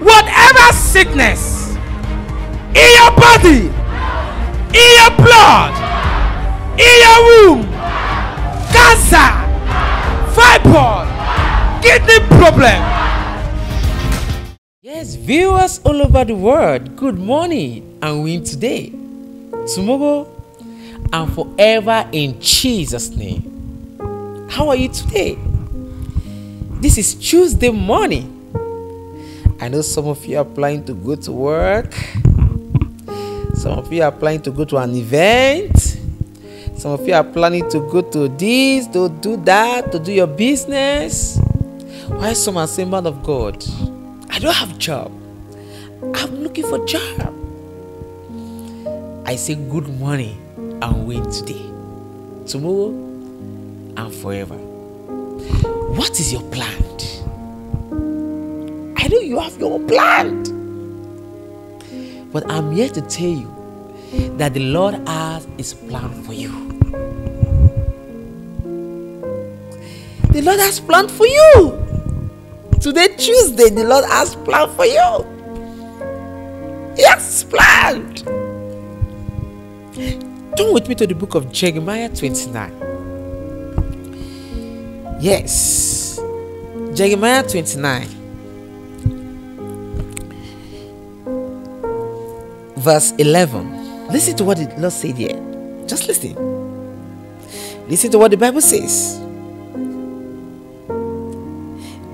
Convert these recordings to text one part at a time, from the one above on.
whatever sickness in your body, in your blood, in your womb, cancer, fibroid, kidney problem. Yes, viewers all over the world, good morning and win today, tomorrow, and forever in Jesus' name. How are you today? This is Tuesday morning. I know some of you are planning to go to work. Some of you are planning to go to an event. Some of you are planning to go to this, to do that, to do your business. Why some are saying, man of God, I don't have job. I'm looking for job. I say good morning and win today, tomorrow, and forever. What is your plan? You have your own plan. But I'm here to tell you that the Lord has his plan for you. The Lord has planned for you. Today, Tuesday, the Lord has planned for you. Has planned. Turn with me to the book of Jeremiah 29. Yes. Jeremiah 29. Verse 11. Listen to what the Lord said here. Just listen. Listen to what the Bible says.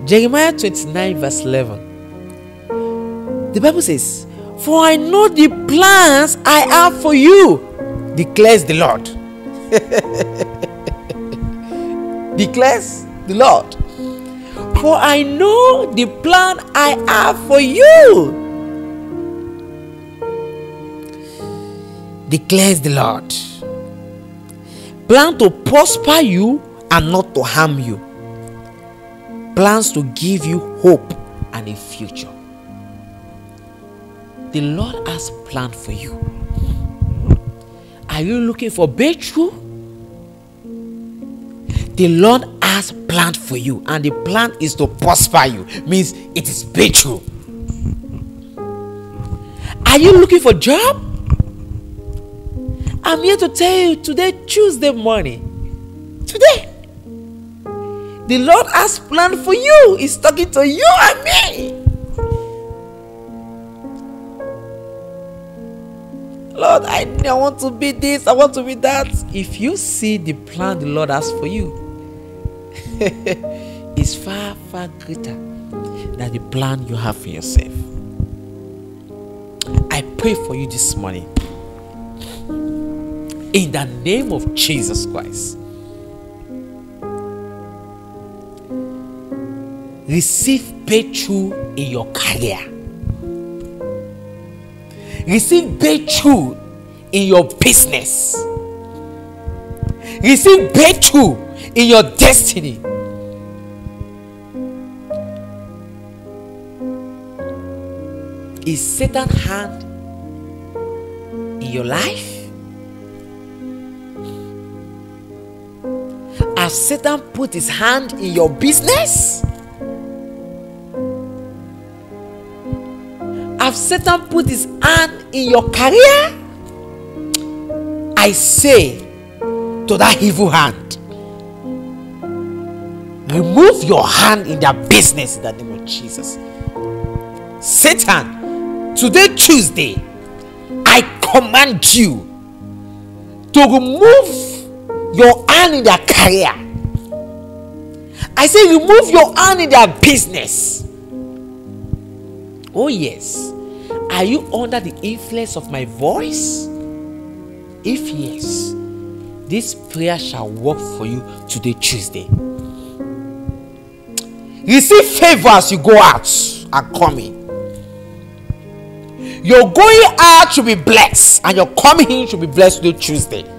Jeremiah 29, verse 11. The Bible says, For I know the plans I have for you, declares the Lord. declares the Lord. For I know the plan I have for you, declares the Lord. Plan to prosper you and not to harm you plans to give you hope and a future. The Lord has planned for you. Are you looking for breakthrough? The Lord has planned for you, and the plan is to prosper you. Means it is breakthrough. Are you looking for job? I'm here to tell you today, Tuesday morning. Today the Lord has planned for you. He's talking to you and me. Lord, I, I want to be this, I want to be that. If you see the plan the Lord has for you, is far, far greater than the plan you have for yourself. I pray for you this morning. In the name of Jesus Christ. Receive breakthrough in your career. Receive breakthrough in your business. Receive breakthrough in your destiny. Is satan hand in your life has satan put his hand in your business have Satan put his hand in your career? I say to that evil hand, remove your hand in their business in the name of Jesus. Satan, today, Tuesday, I command you to remove your hand in their career. I say, remove your hand in their business. Oh, yes. Are you under the influence of my voice? If yes, this prayer shall work for you today, Tuesday. Receive favor as you go out and coming. Your going out should be blessed, and your coming in should be blessed today, Tuesday.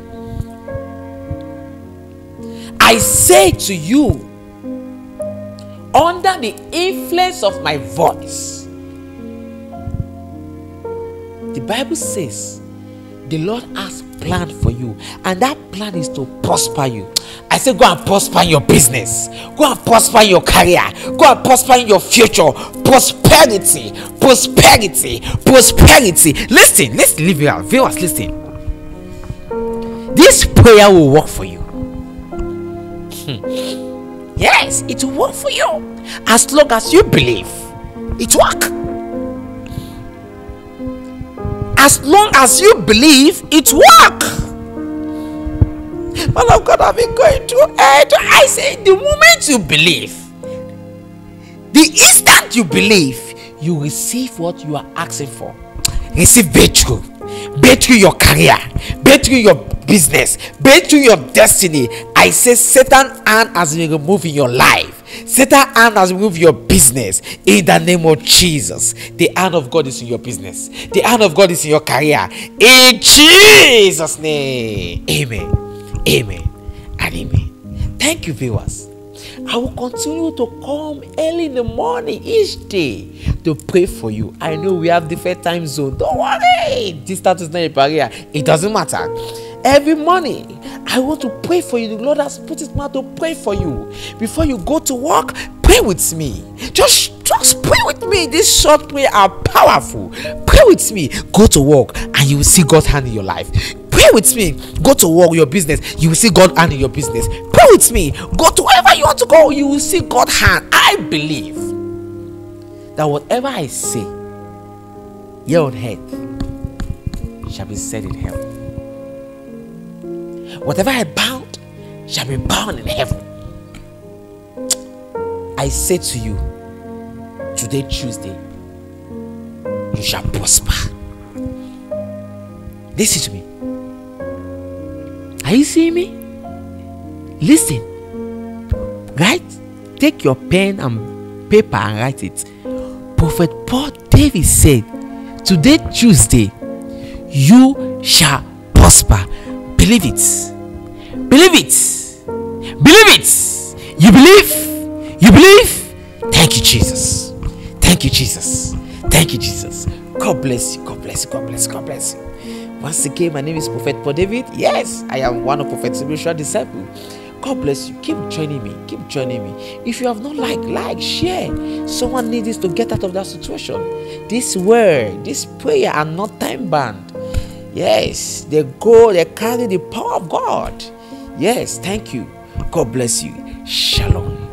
I say to you, under the influence of my voice, the Bible says the Lord has planned for you, and that plan is to prosper you. I say, go and prosper your business. Go and prosper your career. Go and prosper in your future. Prosperity, prosperity, prosperity. Listen, let's leave out. Viewers, listen. This prayer will work for you. Hmm. Yes, it will work for you. As long as you believe, it work. As long as you believe, it work man of God, I've been going to hell. I say, the moment you believe, the instant you believe, you receive what you are asking for. Receive breakthrough, breakthrough your career, breakthrough your business, breakthrough your destiny. I say, Satan hand has been removed in your life. Satan hand has removed your business in the name of Jesus. The hand of God is in your business. The hand of God is in your career. In Jesus' name. Amen. Amen and amen. Thank you, viewers. I will continue to come early in the morning each day to pray for you. I know we have different time zone. Don't worry. Distance is not a barrier. It doesn't matter. Every morning, I want to pray for you. The Lord has put His mouth to pray for you. Before you go to work, pray with me. Just, just pray with me. This short prayer are powerful. Pray with me. Go to work, and you will see God's hand in your life pray with me go to work your business you will see god hand in your business pray with me go to wherever you want to go you will see god hand i believe that whatever i say here on earth shall be said in heaven whatever i bound shall be bound in heaven i say to you today tuesday you shall prosper listen to me are you seeing me? Listen. Right? Take your pen and paper and write it. Prophet Paul David said, Today, Tuesday, you shall prosper. Believe it. Believe it. Believe it. You believe? You believe? Thank you, Jesus. Thank you, Jesus. Thank you, Jesus. God bless you. God bless you. God bless you. God bless you. Once again, my name is Prophet Paul David. Yes, I am one of Prophet spiritual disciple. God bless you. Keep joining me. Keep joining me. If you have not like, like, share. Someone needs to get out of that situation. This word, this prayer are not time bound. Yes, they go, they carry the power of God. Yes, thank you. God bless you. Shalom.